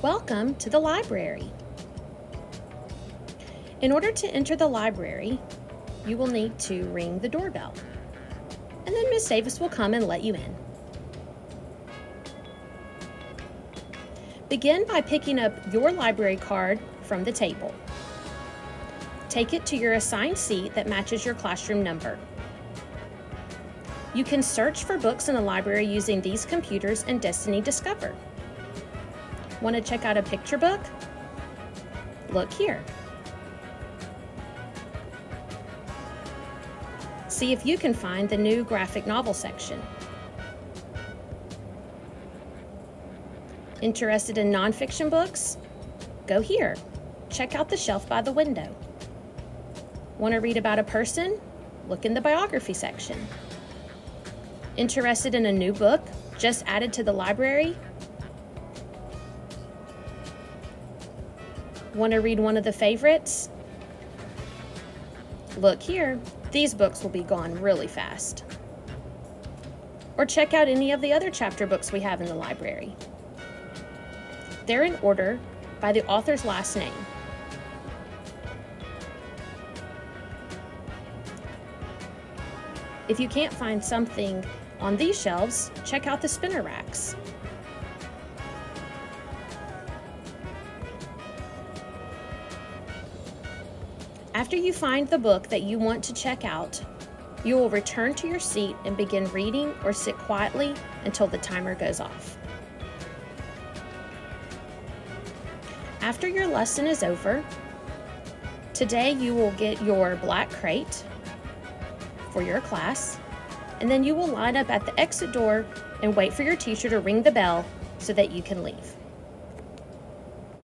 Welcome to the library. In order to enter the library, you will need to ring the doorbell. And then Miss Davis will come and let you in. Begin by picking up your library card from the table. Take it to your assigned seat that matches your classroom number. You can search for books in the library using these computers and Destiny Discover. Want to check out a picture book? Look here. See if you can find the new graphic novel section. Interested in nonfiction books? Go here. Check out the shelf by the window. Want to read about a person? Look in the biography section. Interested in a new book just added to the library? Want to read one of the favorites? Look here, these books will be gone really fast. Or check out any of the other chapter books we have in the library. They're in order by the author's last name. If you can't find something on these shelves, check out the spinner racks. After you find the book that you want to check out, you will return to your seat and begin reading or sit quietly until the timer goes off. After your lesson is over, today you will get your black crate for your class, and then you will line up at the exit door and wait for your teacher to ring the bell so that you can leave.